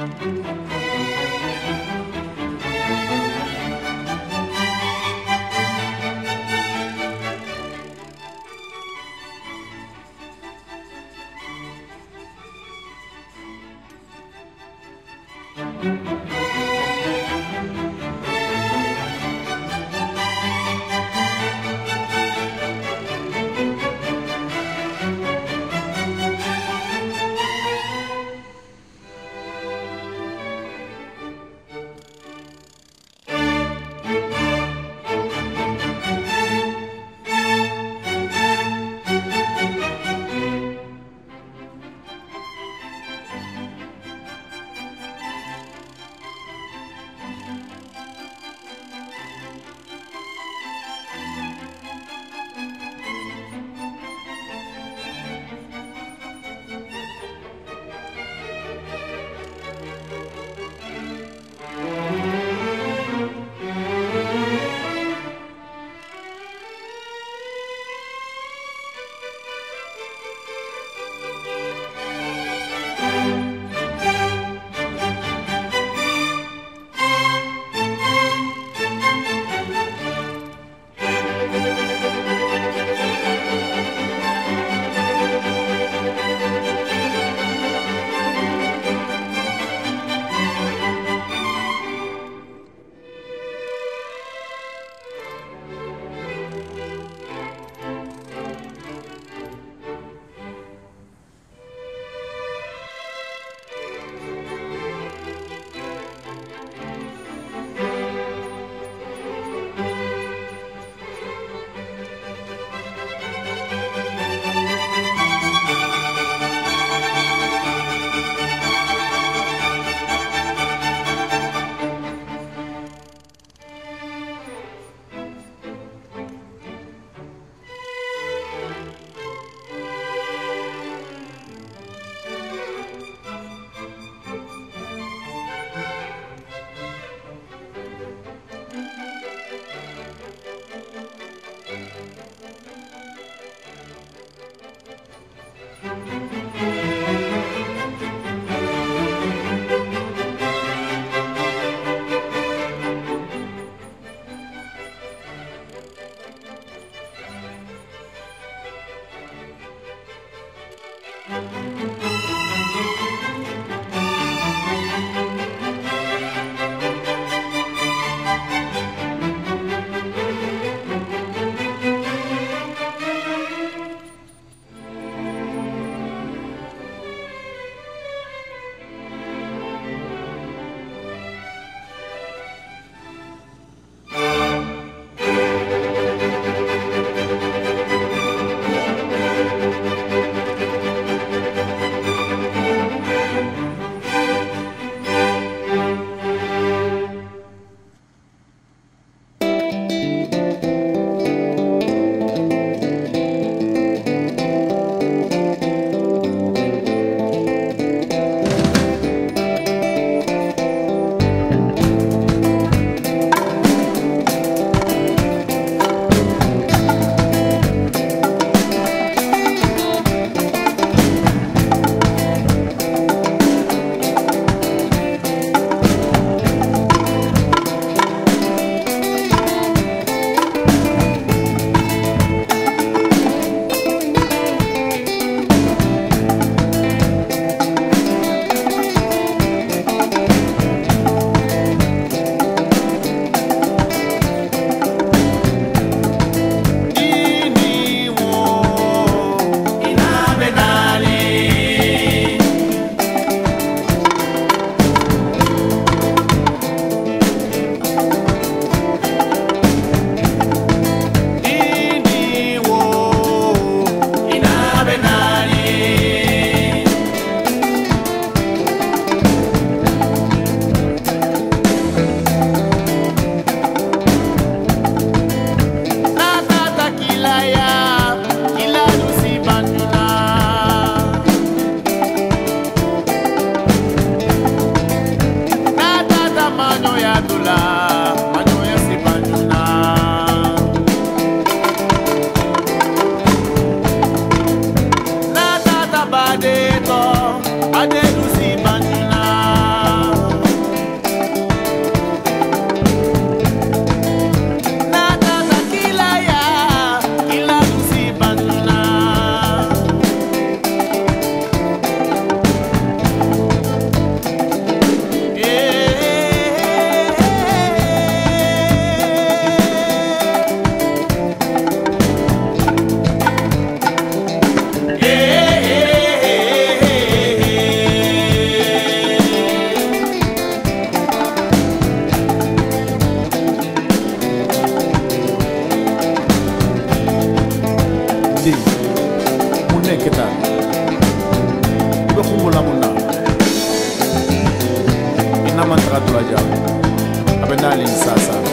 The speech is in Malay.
Música di mun ne keta be khumula mun na ina man taga tula ja abe nali sasa